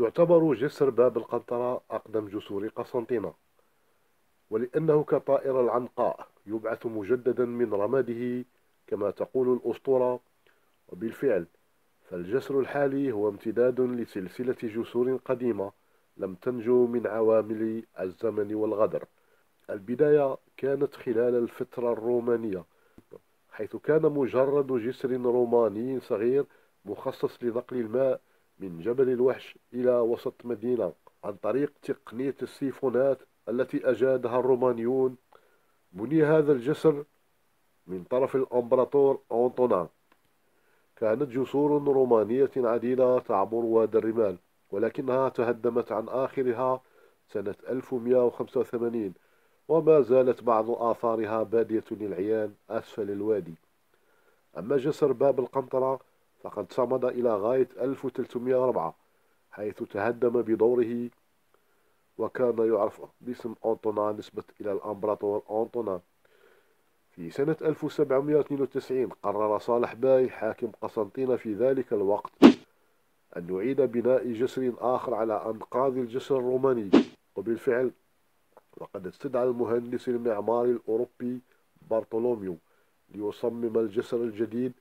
يعتبر جسر باب القنطرة أقدم جسور قسنطينة ولأنه كطائر العنقاء يبعث مجددا من رماده كما تقول الأسطورة. وبالفعل فالجسر الحالي هو امتداد لسلسلة جسور قديمة لم تنجو من عوامل الزمن والغدر. البداية كانت خلال الفترة الرومانية حيث كان مجرد جسر روماني صغير مخصص لنقل الماء من جبل الوحش إلى وسط مدينة عن طريق تقنية السيفونات التي أجادها الرومانيون. بني هذا الجسر من طرف الأمبراطور أنطونان كانت جسور رومانية عديدة تعبر وادي الرمال ولكنها تهدمت عن آخرها سنة 1185 وما زالت بعض آثارها بادية للعيان أسفل الوادي. أما جسر باب القنطرة فقد صمد إلى غاية 1304 حيث تهدم بدوره وكان يعرف باسم أنطونا نسبة إلى الأمبراطور أنطونا. في سنة 1792 قرر صالح باي حاكم قسنطينة في ذلك الوقت أن يعيد بناء جسر آخر على أنقاض الجسر الروماني. وبالفعل وقد استدعى المهندس المعماري الأوروبي بارتولوميو ليصمم الجسر الجديد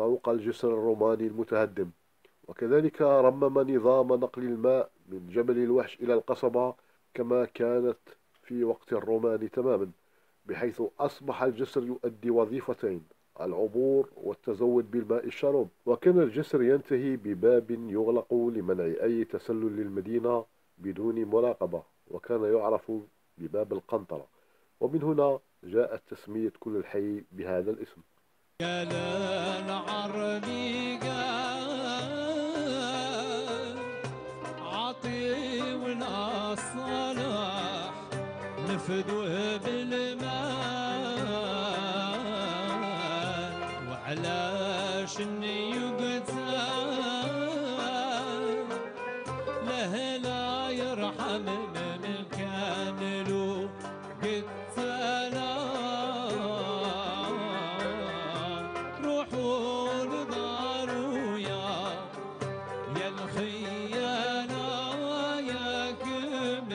فوق الجسر الروماني المتهدم. وكذلك رمم نظام نقل الماء من جبل الوحش إلى القصبة كما كانت في وقت الرومان تماما بحيث أصبح الجسر يؤدي وظيفتين العبور والتزود بالماء الشرب. وكان الجسر ينتهي بباب يغلق لمنع أي تسلل للمدينة بدون مراقبة وكان يعرف بباب القنطرة. ومن هنا جاءت تسمية كل الحي بهذا الاسم. يا العربي عطي صلاح نفدوه بالماء وعلاش له لا يرحم من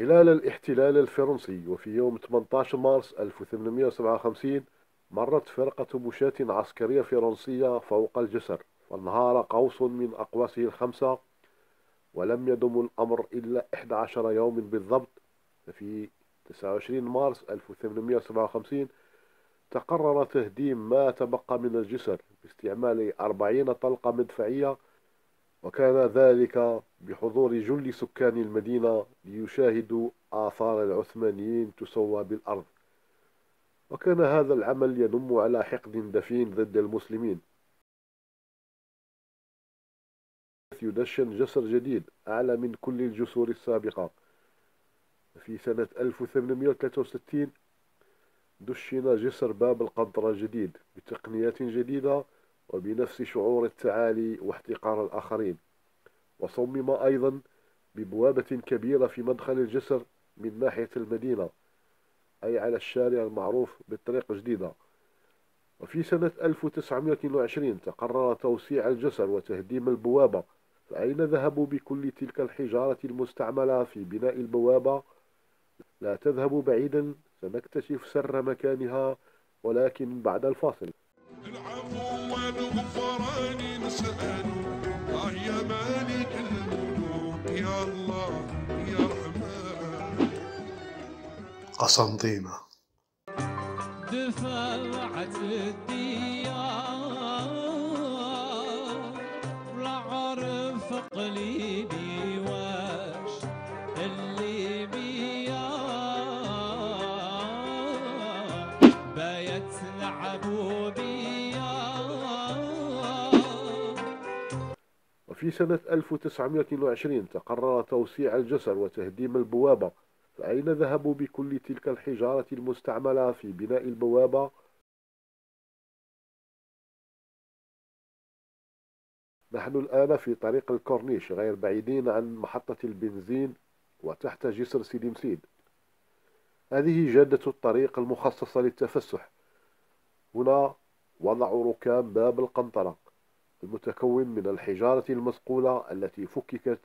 خلال الاحتلال الفرنسي وفي يوم 18 مارس 1857 مرت فرقة مشاة عسكرية فرنسية فوق الجسر فانهار قوس من أقواسه الخمسة ولم يدم الأمر إلا 11 يوم بالضبط ففي 29 مارس 1857 تقرر تهديم ما تبقى من الجسر باستعمال 40 طلقة مدفعية وكان ذلك بحضور جل سكان المدينة ليشاهدوا آثار العثمانيين تسوى بالأرض. وكان هذا العمل ينم على حقد دفين ضد المسلمين. يدشن جسر جديد أعلى من كل الجسور السابقة. في سنة 1863 دشن جسر باب القنطرة الجديد بتقنيات جديدة وبنفس شعور التعالي واحتقار الآخرين. وصمم أيضا ببوابة كبيرة في مدخل الجسر من ناحية المدينة أي على الشارع المعروف بالطريق جديدة. وفي سنة 1922 تقرر توسيع الجسر وتهديم البوابة فأين ذهبوا بكل تلك الحجارة المستعملة في بناء البوابة؟ لا تذهبوا بعيدا سنكتشف سر مكانها ولكن بعد الفاصل. والغفران نسأل آه يا مالك الملوك يا الله يا رحمن. قسنطينة دفعت الديار. لا عرف قليبي واش اللي بيا بايت لعبوا بيا وفي سنة 1922 تقرر توسيع الجسر وتهديم البوابة فأين ذهبوا بكل تلك الحجارة المستعملة في بناء البوابة؟ نحن الآن في طريق الكورنيش غير بعيدين عن محطة البنزين وتحت جسر سيدي مسيد هذه جادة الطريق المخصصة للتفسح. هنا وضع ركام باب القنطرة. المتكون من الحجارة المصقولة التي فككت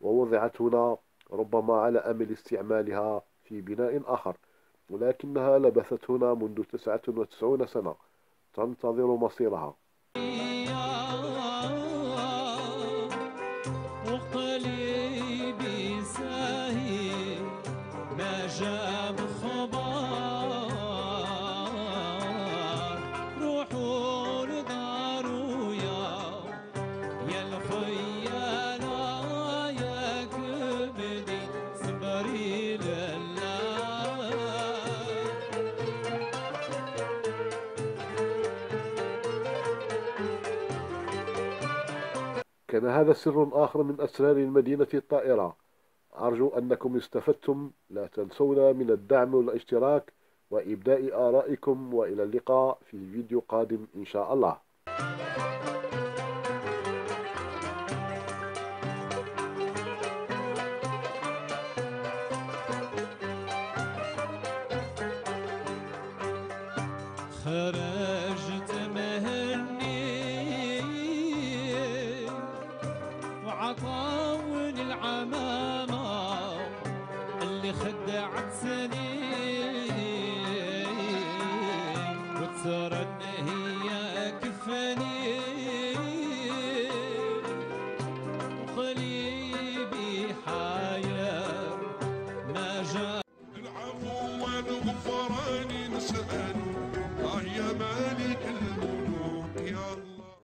ووضعت هنا ربما على أمل استعمالها في بناء آخر ولكنها لبثت هنا منذ 99 سنة تنتظر مصيرها. كان هذا سر آخر من أسرار المدينة الطائرة. أرجو أنكم استفدتم. لا تنسونا من الدعم والاشتراك وإبداء آرائكم. وإلى اللقاء في فيديو قادم إن شاء الله.